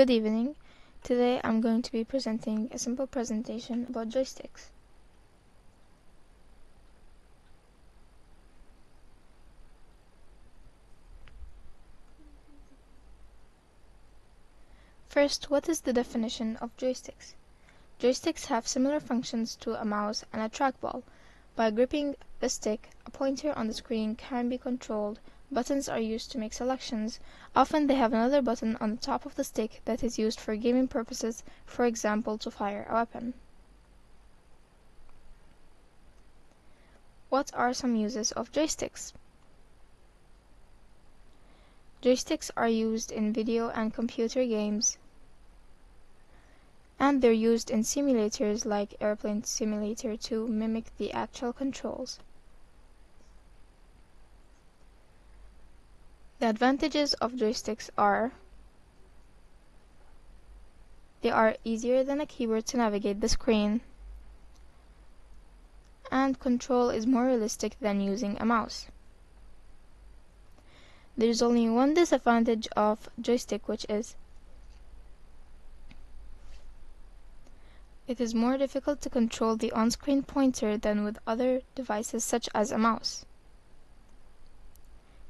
Good evening. Today I'm going to be presenting a simple presentation about joysticks. First, what is the definition of joysticks? Joysticks have similar functions to a mouse and a trackball. By gripping the stick, a pointer on the screen can be controlled Buttons are used to make selections. Often they have another button on the top of the stick that is used for gaming purposes, for example to fire a weapon. What are some uses of joysticks? Joysticks are used in video and computer games, and they're used in simulators like Airplane Simulator to mimic the actual controls. The advantages of joysticks are they are easier than a keyboard to navigate the screen, and control is more realistic than using a mouse. There is only one disadvantage of joystick which is it is more difficult to control the on-screen pointer than with other devices such as a mouse.